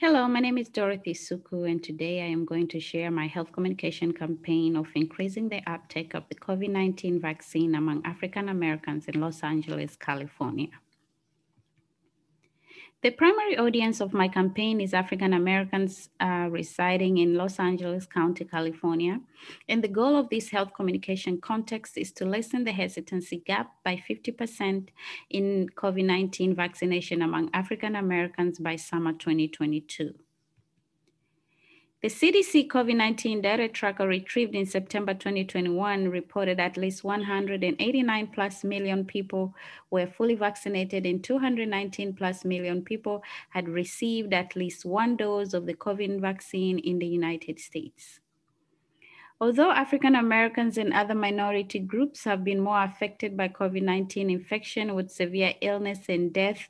Hello, my name is Dorothy Suku, and today I am going to share my health communication campaign of increasing the uptake of the COVID 19 vaccine among African Americans in Los Angeles, California. The primary audience of my campaign is African Americans uh, residing in Los Angeles County, California. And the goal of this health communication context is to lessen the hesitancy gap by 50% in COVID 19 vaccination among African Americans by summer 2022. The CDC COVID 19 data tracker retrieved in September 2021 reported at least 189 plus million people were fully vaccinated and 219 plus million people had received at least one dose of the COVID vaccine in the United States. Although African Americans and other minority groups have been more affected by COVID 19 infection with severe illness and death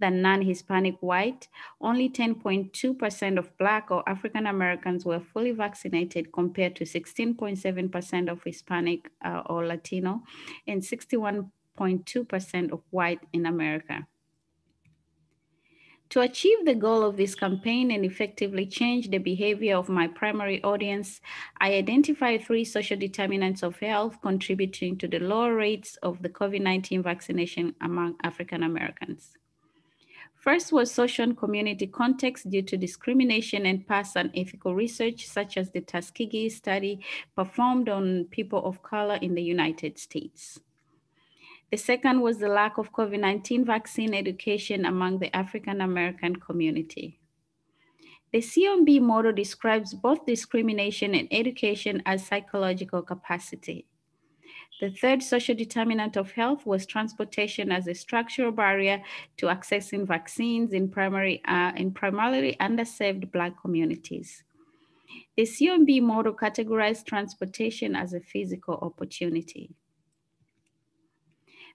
than non Hispanic white, only 10.2% of Black or African Americans were fully vaccinated compared to 16.7% of Hispanic uh, or Latino and 61.2% of white in America. To achieve the goal of this campaign and effectively change the behavior of my primary audience, I identified three social determinants of health contributing to the lower rates of the COVID 19 vaccination among African Americans. First was social and community context due to discrimination and past unethical research, such as the Tuskegee study performed on people of color in the United States. The second was the lack of COVID 19 vaccine education among the African American community. The CMB model describes both discrimination and education as psychological capacity. The third social determinant of health was transportation as a structural barrier to accessing vaccines in, primary, uh, in primarily underserved Black communities. The CMB model categorized transportation as a physical opportunity.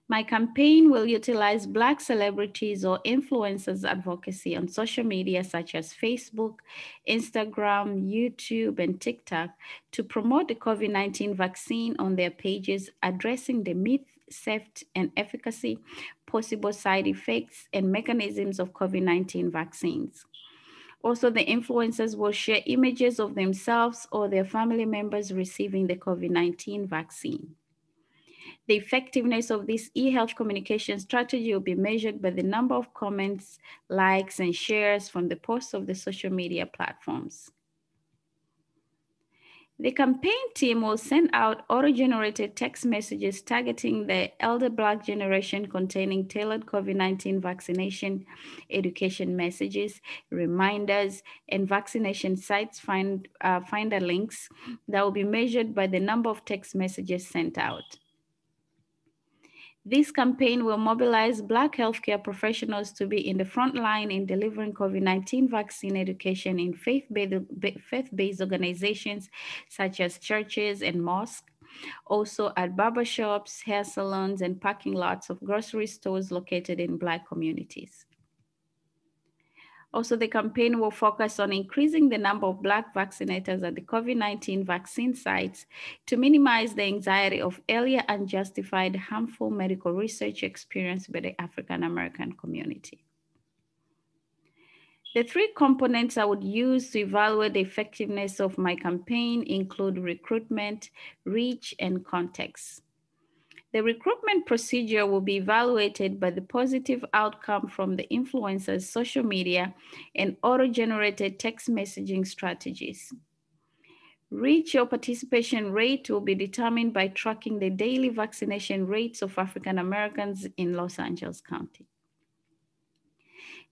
My campaign will utilize Black celebrities or influencers advocacy on social media such as Facebook, Instagram, YouTube, and TikTok to promote the COVID 19 vaccine on their pages, addressing the myth, safety, and efficacy, possible side effects, and mechanisms of COVID 19 vaccines. Also, the influencers will share images of themselves or their family members receiving the COVID 19 vaccine. The effectiveness of this e-health communication strategy will be measured by the number of comments, likes, and shares from the posts of the social media platforms. The campaign team will send out auto-generated text messages targeting the elder Black generation containing tailored COVID-19 vaccination education messages, reminders, and vaccination sites find, uh, finder links that will be measured by the number of text messages sent out. This campaign will mobilize Black healthcare professionals to be in the front line in delivering COVID 19 vaccine education in faith based organizations such as churches and mosques, also at barbershops, hair salons, and parking lots of grocery stores located in Black communities. Also, the campaign will focus on increasing the number of Black vaccinators at the COVID 19 vaccine sites to minimize the anxiety of earlier unjustified harmful medical research experienced by the African American community. The three components I would use to evaluate the effectiveness of my campaign include recruitment, reach, and context. The recruitment procedure will be evaluated by the positive outcome from the influencer's social media and auto-generated text messaging strategies. Reach or participation rate will be determined by tracking the daily vaccination rates of African Americans in Los Angeles County.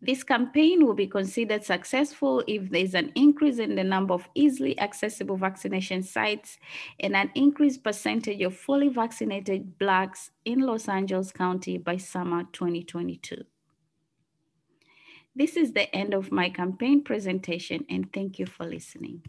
This campaign will be considered successful if there's an increase in the number of easily accessible vaccination sites and an increased percentage of fully vaccinated Blacks in Los Angeles County by summer 2022. This is the end of my campaign presentation and thank you for listening.